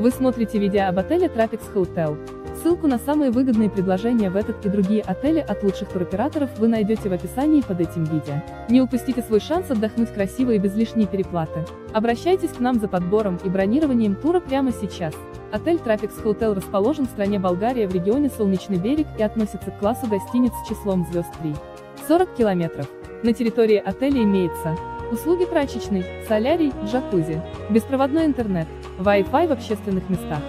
Вы смотрите видео об отеле Tropics Hotel. Ссылку на самые выгодные предложения в этот и другие отели от лучших туроператоров вы найдете в описании под этим видео. Не упустите свой шанс отдохнуть красиво и без лишней переплаты. Обращайтесь к нам за подбором и бронированием тура прямо сейчас. Отель Tropics Hotel расположен в стране Болгария в регионе Солнечный берег и относится к классу гостиниц с числом звезд 3. 40 километров. На территории отеля имеется услуги прачечной, солярий, джакузи, беспроводной интернет, Wi-Fi в общественных местах,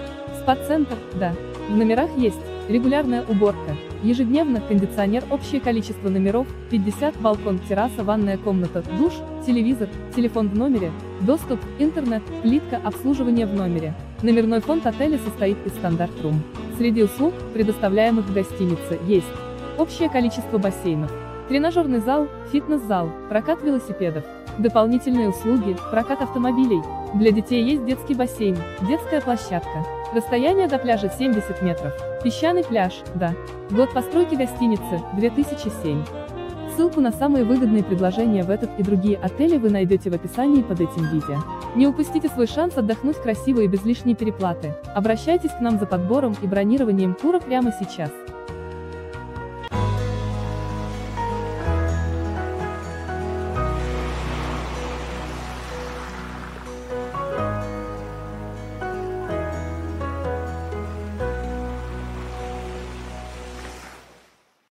спа-центр, да. В номерах есть регулярная уборка, ежедневно кондиционер, общее количество номеров, 50, балкон, терраса, ванная комната, душ, телевизор, телефон в номере, доступ, интернет, плитка, обслуживание в номере. Номерной фонд отеля состоит из стандарт-рум. Среди услуг, предоставляемых в гостинице, есть общее количество бассейнов, тренажерный зал, фитнес-зал, прокат велосипедов, дополнительные услуги, прокат автомобилей. Для детей есть детский бассейн, детская площадка. Расстояние до пляжа 70 метров. Песчаный пляж, да. Год постройки гостиницы, 2007. Ссылку на самые выгодные предложения в этот и другие отели вы найдете в описании под этим видео. Не упустите свой шанс отдохнуть красиво и без лишней переплаты. Обращайтесь к нам за подбором и бронированием тура прямо сейчас.